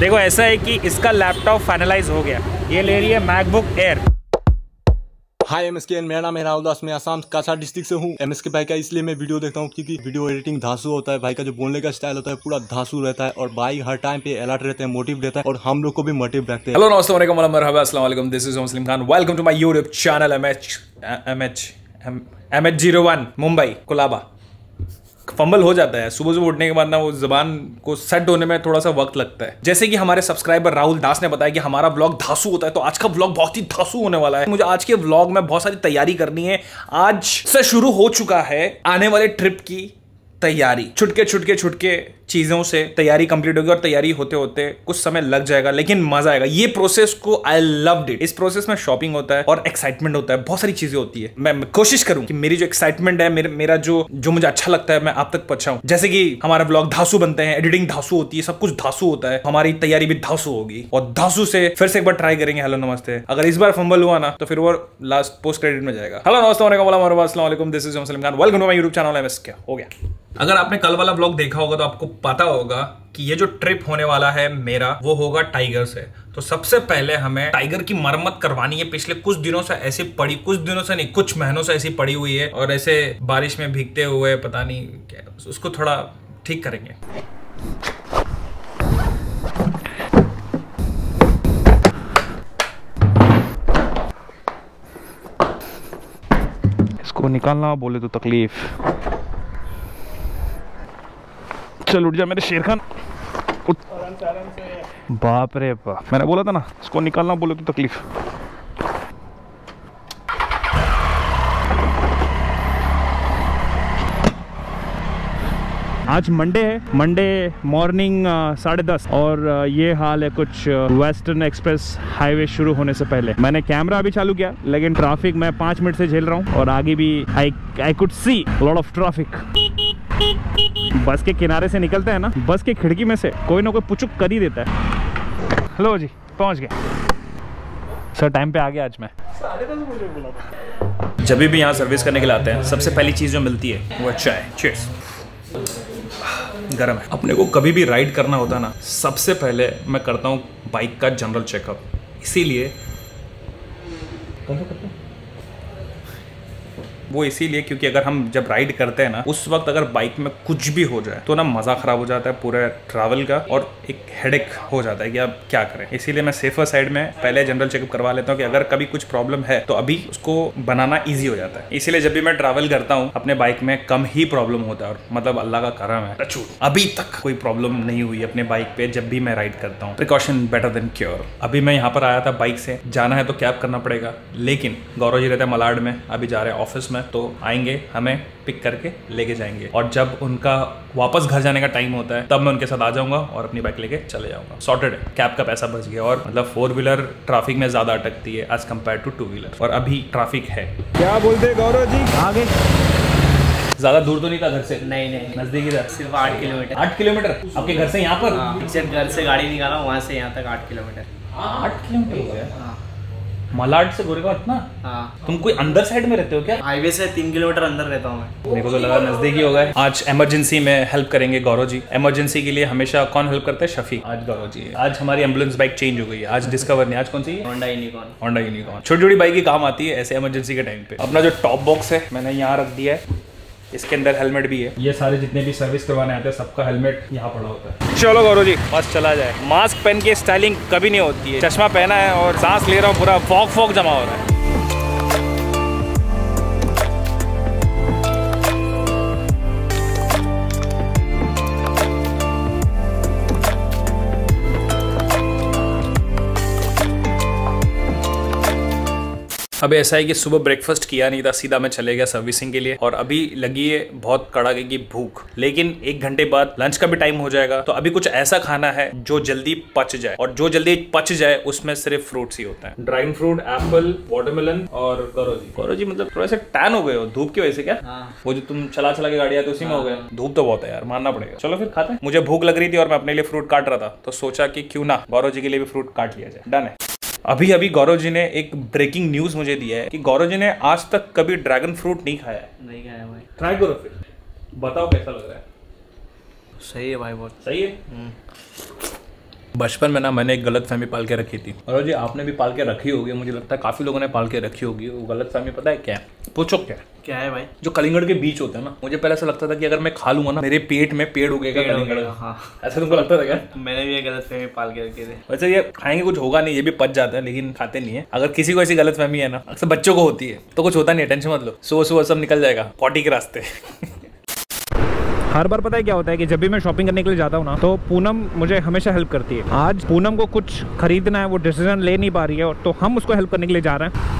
देखो ऐसा है कि इसका लैपटॉप फाइनलाइज हो गया। ये ले रही है MacBook Air hi M S K मेरा नाम है राहुल दास मैं आसाम काछा डिस्ट्रिक्ट से हूँ। एम एस के भाई का इसलिए मैं वीडियो देखता हूँ क्योंकि वीडियो एडिटिंग धांसू होता है भाई का जो बोलने का स्टाइल होता है पूरा धांसू रहता है और भाई हर टाइम पे अलर्ट रहते हैं मोटिव रहता है और हम लोग को भी मोटिव रखते हैं। हेलो नमस्ते वालेकुम this is Muslim Khan welcome to my YouTube channel M H M H M H zero one Mumbai Colaba fumble हो जाता है। सुबह सुबह उठने के बाद ना वो जबान को सेट होने में थोड़ा सा वक्त लगता है। जैसे कि हमारे सब्सक्राइबर राहुल दास ने बताया कि हमारा ब्लॉग धासू होता है तो आज का ब्लॉग बहुत ही धासू होने वाला है। मुझे आज के ब्लॉग में बहुत सारी तैयारी करनी है। आज से शुरू हो चुका है आने वाले ट्रिप की तैयारी। छुटके छुटके छुटके चीज़ों से तैयारी कंप्लीट होगी और तैयारी होते होते कुछ समय लग जाएगा लेकिन मज़ा आएगा। ये प्रोसेस को आई लव इट इस प्रोसेस में शॉपिंग होता है और एक्साइटमेंट होता है। बहुत सारी चीज़ें होती है। मैं, कोशिश करूँ कि मेरी जो एक्साइटमेंट है मेरे, मेरा जो जो मुझे अच्छा लगता है मैं आप तक पहुंचाऊं। जैसे कि हमारा ब्लॉग धासु बनते हैं एडिटिंग धासु होती है सब कुछ धासु होता है। हमारी तैयारी भी धासु होगी। और धासु से फिर से एक बार ट्राई करेंगे। हेलो नमस्ते। अगर इस बार फंबल हुआ ना तो फिर वो लास्ट पोस्ट क्रेडिट में जाएगा। हेलो नमस्ते this is Khan welcome to my YouTube channel हो गया। अगर आपने कल वाला ब्लॉग देखा होगा तो आपको पता होगा कि ये जो ट्रिप होने वाला है मेरा, वो होगा टाइगर से। तो सबसे पहले हमें टाइगर की मरम्मत करवानी है। पिछले कुछ दिनों से ऐसी पड़ी, कुछ दिनों से नहीं, कुछ महीनों से ऐसी पड़ी हुई है और ऐसे बारिश में भीगते हुए पता नहीं क्या, उसको थोड़ा ठीक करेंगे। इसको निकालना बोले तो तकलीफ़। चल उठ जा, मेरे शेर खान। बाप रे बाप। मैंने बोला था ना, इसको निकालना बोले तो तकलीफ़। आज मंडे है। मंडे मॉर्निंग साढ़े दस। और ये हाल है कुछ वेस्टर्न एक्सप्रेस हाईवे शुरू होने से पहले। मैंने कैमरा अभी चालू किया, लेकिन ट्रैफ़िक मैं पाँच मिनट से झेल रहा हूँ। और आगे भी I I could see lot of traffic bus के किनारे से निकलते हैं ना, बस के खिड़की में से कोई ना कोई पुचुक कर ही देता है। हेलो जी, पहुँच गए। सर टाइम पे आ गया आज मैं। जब भी यहाँ सर्विस करने के लिए आते हैं, सबसे पहली चीज़ जो मिलती है, वो चाय चीयर्स गर्म है। अपने को कभी भी राइड करना होता है ना, सबसे पहले मैं करता हूँ बाइक का जनरल चेकअप इसीलिए वो इसीलिए क्योंकि अगर हम जब राइड करते हैं ना, उस वक्त अगर बाइक में कुछ भी हो जाए तो ना मज़ा ख़राब हो जाता है पूरे ट्रैवल का और एक हेडेक हो जाता है कि अब क्या करें। इसीलिए मैं सेफर साइड में पहले जनरल चेकअप करवा लेता हूँ कि अगर कभी कुछ प्रॉब्लम है तो अभी उसको बनाना ईजी हो जाता है। इसीलिए जब भी मैं ट्रैवल करता हूँ, अपने बाइक में कम ही प्रॉब्लम होता है और मतलब अल्लाह का करम है। अभी तक कोई प्रॉब्लम नहीं हुई अपने बाइक पे जब भी मैं राइड करता हूँ। प्रिकॉशन बेटर देन क्योर अभी मैं यहाँ पर आया था बाइक से। जाना है तो कैब करना पड़ेगा। लेकिन गौरव जी रहते हैं मलाड में। अभी जा रहे हैं ऑफ़िस में। में तो आएँगे हमें पिक करके लेके जाएँगे। और जब उनका वापस घर जाने का टाइम होता है तब मैं उनके साथ आ जाऊँगा और अपनी बाइक लेके चले जाऊँगा। सॉर्टेड है। कैब का पैसा बच गया और मतलब फोर व्हीलर ट्रैफ़िक में ज़्यादा अटकती है as compare to two wheeler और अभी ट्रैफ़िक है। क्या बोलते गौरव जी? आगे। ज़्यादा दूर तो नहीं था घर से? नहीं नहीं नजदीकी था? सिर्फ़ आठ किलोमीटर। आठ किलोमीटर? आपके घर से यहाँ पर? हाँ, घर से गाड़ी निकाला वहाँ से यहाँ तक आठ किलोमीटर। आठ किलोमीटर हो गया। हाँ। मलाड से गोरेगांव इतना? हाँ। तुम कोई अंदर साइड में रहते हो क्या? हाईवे से तीन किलोमीटर अंदर रहता हूँ मैं। मेरे को तो लगा नजदीकी होगा। आज इमरजेंसी में हेल्प करेंगे गौरव जी। इमरजेंसी के लिए हमेशा कौन हेल्प करते है? शफी। आज गौरव जी। आज हमारी एंबुलेंस बाइक चेंज हो गई है। आज डिस्कवर नहीं। आज कौन सी? होंडा यूनिकॉर्न होंडा यूनिकॉर्न छोटी छोटी बाइक ही काम आती है ऐसे इमरजेंसी के टाइम पे। अपना जो टॉप बॉक्स है मैंने यहाँ रख दिया है। इसके अंदर हेलमेट भी है। ये सारे जितने भी सर्विस करवाने आते हैं सबका हेलमेट यहाँ पड़ा होता है। चलो गौरव जी। बस चला जाए। मास्क पहन के स्टाइलिंग कभी नहीं होती है। चश्मा पहना है और सांस ले रहा हूँ पूरा फॉक फॉक जमा हो रहा है। अब ऐसा है कि सुबह ब्रेकफास्ट किया नहीं था सीधा मैं चले गया सर्विसिंग के लिए और अभी लगी है बहुत कड़ाके की भूख। लेकिन एक घंटे बाद लंच का भी टाइम हो जाएगा। तो अभी कुछ ऐसा खाना है जो जल्दी पच जाए और जो जल्दी पच जाए उसमें सिर्फ़ फ्रूट्स ही होता है। ड्राइंग फ्रूट एप्पल वाटरमेलन और गौरव गौरव जी मतलब थोड़ा सा टैन हो गए हो धूप की वजह से क्या? हाँ। वो जो तुम चला चला के गाड़ी आते उसी में हो गया धूप तो बहुत है यार मानना पड़ेगा। चलो फिर खाते हैं। मुझे भूख लग रही थी और मैं अपने लिए फ्रूट काट रहा था। तो सोचा कि क्यों ना गौरव जी के लिए भी फ्रूट काट लिया जाए। डन है। अभी अभी गौरव जी ने एक ब्रेकिंग न्यूज़ मुझे दिया है कि गौरव जी ने आज तक कभी ड्रैगन फ्रूट नहीं खाया है। नहीं खाया भाई। ट्राई करो फिर। बताओ कैसा लग रहा है। सही है भाई बहुत। सही है? हम्म। बचपन में ना मैंने एक गलत फहमी पाल के रखी थी। और जी आपने भी पाल के रखी होगी मुझे लगता है काफ़ी लोगों ने पाल के रखी होगी। वो गलत फहमी पता है क्या है? पूछो क्या है? क्या है भाई? जो कलिंगड़ के बीच होते हैं ना मुझे पहले ऐसा लगता था कि अगर मैं खा लूँगा ना मेरे पेट में पेड़ उगेगा कलिंगड़। का हाँ। ऐसा तुमको लगता था क्या? मैंने भी ये गलत फहमी पाल के रखी थी। वैसे ये खाएँगे कुछ होगा नहीं ये भी पच जाता है लेकिन खाते नहीं है। अगर किसी को ऐसी गलत फहमी है ना अक्सर बच्चों को होती है तो कुछ होता नहीं है टेंशन मत लो। सुबह सुबह सब निकल जाएगा पॉटी के रास्ते। हर बार पता है क्या होता है कि जब भी मैं शॉपिंग करने के लिए जाता हूँ ना तो पूनम मुझे हमेशा हेल्प करती है। आज पूनम को कुछ खरीदना है वो डिसीज़न ले नहीं पा रही है और तो हम उसको हेल्प करने के लिए जा रहे हैं।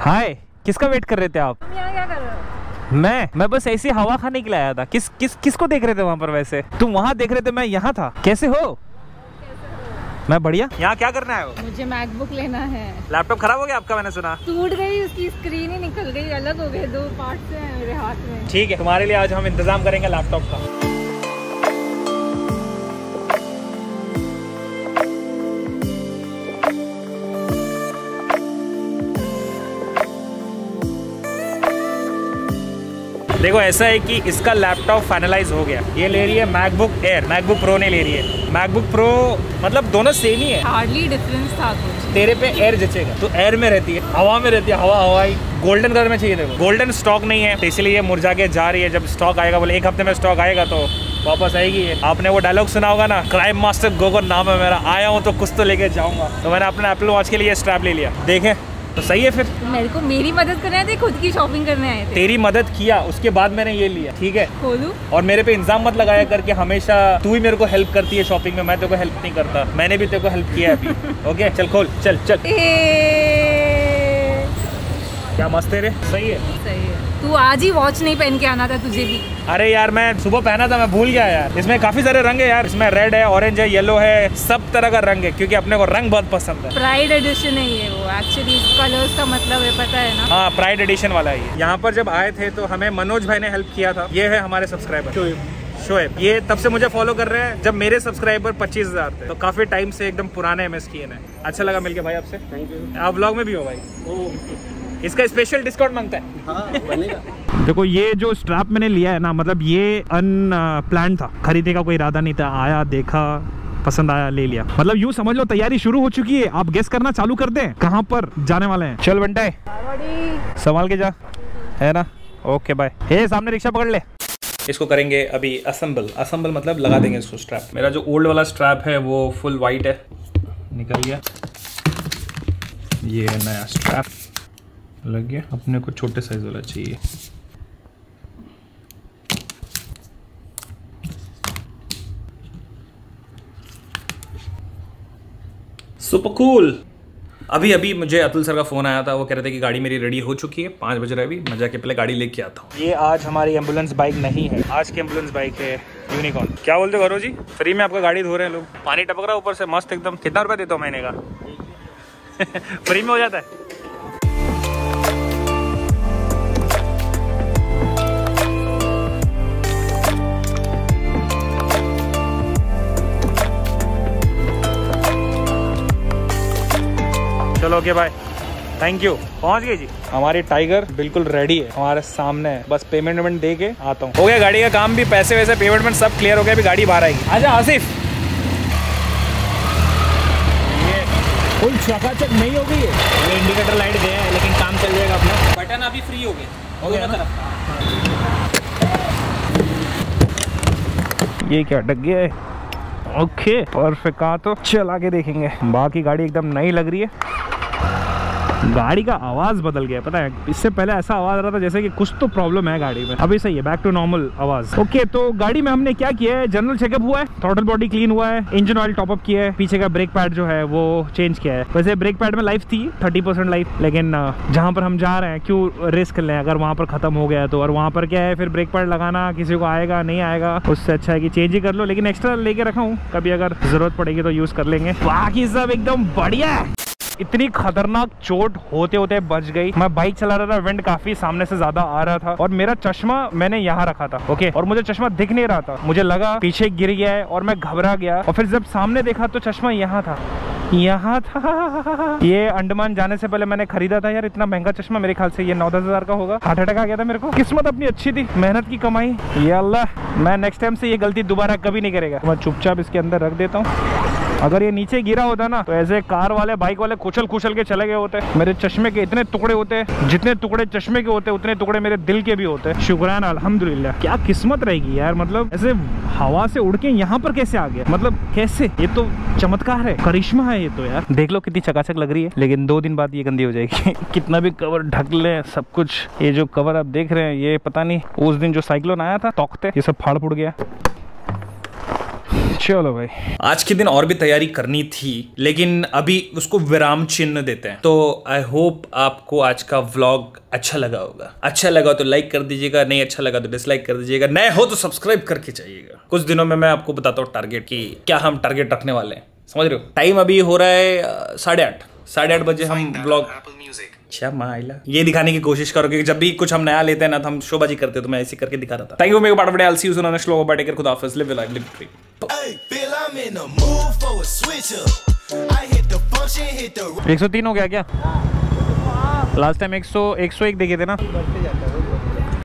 हाय किसका वेट कर रहे थे आप? क्या कर रहे हो? मैं मैं बस ऐसी हवा खाने के लिए आया था। किस किस किसको देख रहे थे वहाँ पर वैसे? तुम वहाँ देख रहे थे मैं यहाँ था। कैसे हो? मैं बढ़िया। यहाँ क्या करना है? मुझे मैकबुक लेना है। लैपटॉप खराब हो गया आपका मैंने सुना। टूट गई उसकी स्क्रीन ही निकल गई अलग हो गए दो पार्ट से मेरे हाथ में। ठीक है तुम्हारे लिए आज हम इंतज़ाम करेंगे लैपटॉप का। देखो ऐसा है कि इसका लैपटॉप फाइनलाइज हो गया। ये ले रही है मैकबुक एयर मैकबुक प्रो ने ले रही है। मैकबुक प्रो मतलब दोनों सेम ही है। हार्डली डिफरेंस था कुछ। तेरे पे एयर जचेगा तो एयर में रहती है हवा में रहती है हवा हवाई। गोल्डन कलर में चाहिए देखो गोल्डन स्टॉक नहीं है तो इसलिए ये मुरझा के जा रही है। जब स्टॉक आएगा बोले एक हफ़्ते में स्टॉक आएगा तो वापस आएगी ये। आपने वो डायलॉग सुना होगा ना क्राइम मास्टर गोगर नाम है मेरा आया हूँ तो कुछ तो लेके जाऊँगा। तो मैंने अपने एप्पल वॉच के लिए स्ट्रैप ले लिया। देखें। तो सही है फिर? मेरे को मेरी मदद करने आए थे खुद की शॉपिंग करने आए थे? तेरी मदद किया उसके बाद मैंने ये लिया ठीक है? खोलू? और मेरे पे इंजाम मत लगाया करके हमेशा तू ही मेरे को हेल्प करती है शॉपिंग में मैं तेरे को हेल्प नहीं करता। मैंने भी तेरे को हेल्प किया है अभी ओके चल खोल चल चल। क्या मस्त है रे? सही है। सही है। तू आज ही वॉच नहीं पहन के आना था तुझे भी। अरे यार मैं सुबह पहना था मैं भूल गया यार। इसमें काफ़ी सारे रंग है यार। इसमें रेड है ऑरेंज है येलो है सब तरह का रंग है क्योंकि अपने को रंग बहुत पसंद है। प्राइड एडिशन है ये वो। एक्चुअली कलर्स का मतलब है पता है ना? हाँ प्राइड एडिशन वाला है यहाँ पर जब आए थे तो हमें मनोज भाई ने हेल्प किया था। ये है हमारे सब्सक्राइबर शोएब। ये तब से मुझे फॉलो कर रहे हैं जब मेरे सब्सक्राइबर पच्चीस हज़ार थे। तो काफ़ी टाइम से एकदम पुराने एम एस किए हैं। अच्छा लगा मिलके भाई आपसे। थैंक यू आप ब्लॉग में भी हो भाई। इसका स्पेशल डिस्काउंट माँगता है। देखो ये जो स्ट्रैप मैंने लिया है ना मतलब ये अन प्लान था। खरीदने का कोई इरादा नहीं था। आया देखा पसंद आया ले लिया। मतलब यूँ समझ लो तैयारी शुरू हो चुकी है। आप गेस करना चालू कर दें। कहाँ पर जाने वाले हैं? चल बंटा है संभाल के जा। है ना? ओके बाय हे सामने रिक्शा पकड़ ले। इसको करेंगे अभी असेंबल असेंबल मतलब लगा देंगे इसको स्ट्रैप मेरा जो ओल्ड वाला स्ट्रैप है वो फुल वाइट है। निकल गया। ये नया स्ट्रैप लग गया। अपने को छोटे साइज़ वाला चाहिए। सुपर कूल अभी अभी मुझे अतुल सर का फ़ोन आया था। वो कह रहे थे कि गाड़ी मेरी रेडी हो चुकी है। पाँच बज रहा है अभी। मैं जाके पहले गाड़ी लेके आता हूँ। ये आज हमारी एंबुलेंस बाइक नहीं है। आज की एंबुलेंस बाइक है यूनिकॉर्न क्या बोलते हो गौरव जी फ्री में आपका गाड़ी धो रहे हैं लोग। पानी टपक रहा है ऊपर से। मस्त एकदम। कितना रुपया देता हूँ महीने का? फ्री में हो जाता है। ओके बाय थैंक यू पहुँच गई जी। हमारी टाइगर बिल्कुल रेडी है। हमारे सामने है। बस पेमेंट वेमेंट दे के आता हूँ। हो गया गाड़ी का काम भी पैसे वैसे पेमेंट वेमेंट सब क्लियर हो गया। अभी गाड़ी बाहर आएगी। आजा आसिफ। फुल चकाचक नहीं हो गई है। इंडिकेटर लाइट गया है लेकिन काम चल जाएगा अपना। बटन अभी फ्री हो गए। हो गया ना? ये क्या डग गया है? ओके परफेक्ट कहा तो चल आगे देखेंगे। बाकी गाड़ी एकदम नई लग रही है। गाड़ी का आवाज़ बदल गया, पता है? इससे पहले ऐसा आवाज़ आ रहा था जैसे कि कुछ तो प्रॉब्लम है गाड़ी में। अभी सही है बैक टू नॉर्मल आवाज़। ओके तो गाड़ी में हमने क्या किया है? जनरल चेकअप हुआ है थ्रॉटल बॉडी क्लीन हुआ है इंजन ऑयल टॉपअप किया है, पीछे का ब्रेक पैड जो है वो चेंज किया है। वैसे ब्रेक पैड में लाइफ थी थर्टी परसेंट लाइफ लेकिन जहाँ पर हम जा रहे हैं, क्यों रिस्क लें? अगर वहाँ पर खत्म हो गया तो और वहाँ पर क्या है, फिर ब्रेक पैड लगाना, किसी को आएगा, नहीं आएगा, उससे अच्छा है कि चेंज ही कर लो, लेकिन एक्स्ट्रा लेके रखा हूँ। कभी अगर ज़रूरत पड़ेगी तो यूज़ कर लेंगे। बाकी सब एकदम बढ़िया है। इतनी खतरनाक चोट होते होते बच गई। मैं बाइक चला रहा था विंड काफ़ी सामने से ज़्यादा आ रहा था और मेरा चश्मा मैंने यहाँ रखा था ओके और मुझे चश्मा दिख नहीं रहा था। मुझे लगा पीछे गिर गया है और मैं घबरा गया। और फिर जब सामने देखा तो चश्मा यहाँ था। यहाँ था। ये अंडमान जाने से पहले मैंने खरीदा था। यार, इतना महँगा चश्मा मेरे ख्याल से ये नौ दस हज़ार का होगा। हार्ट अटैक आ गया था मेरे को। किस्मत अपनी अच्छी थी। मेहनत की कमाई। ये अल्लाह, मैं नेक्स्ट टाइम से ये गलती दोबारा कभी नहीं करेगा। मैं चुपचाप इसके अंदर रख देता हूँ। अगर ये नीचे गिरा होता ना तो ऐसे कार वाले बाइक वाले कुचल कुचल के चले गए होते। मेरे चश्मे के इतने टुकड़े होते, जितने टुकड़े चश्मे के होते, उतने टुकड़े मेरे दिल के भी होते। शुक्रान, अल्हम्दुलिल्लाह। क्या किस्मत रहेगी यार मतलब ऐसे हवा से उड़ के यहाँ पर कैसे आ गया? मतलब कैसे? ये तो चमत्कार है, करिश्मा है ये तो यार। देख लो कितनी चकाचक लग रही है, लेकिन दो दिन बाद ये गंदी हो जाएगी। कितना भी कवर ढक ले, सब कुछ। ये जो कवर आप देख रहे हैं, ये पता नहीं, उस दिन जो साइक्लोन आया था तोकते ये सब फाड़ फुड़ गया। चलो भाई। आज के दिन और भी तैयारी करनी थी लेकिन अभी उसको विराम चिन्ह देते हैं। तो आई होप आपको आज का व्लॉग अच्छा लगा होगा। अच्छा लगा तो लाइक कर दीजिएगा नहीं अच्छा लगा तो डिसलाइक कर दीजिएगा। नए हो तो सब्सक्राइब करके जाइएगा। कुछ दिनों में मैं आपको बताता हूँ टारगेट की क्या हम टारगेट रखने वाले हैं। समझ रहे हो? टाइम अभी हो रहा है साढ़े आठ। साढ़े आठ बजे हम ब्लॉग अच्छा माइला ये दिखाने की कोशिश करोगे क्योंकि जब भी कुछ हम नया लेते हैं ना तो हम शोबाजी करते हैं तो मैं ऐसे करके दिखा रहा था थैंक यू मेरे पार्ट बड़े एलसी उन्होंने श्लोक बैठे कर खुदा हाफिज लिव लाइफ लिव फ्री एक सौ 103 हो गया क्या? लास्ट टाइम एक सौ एक सौ एक देखे थे ना?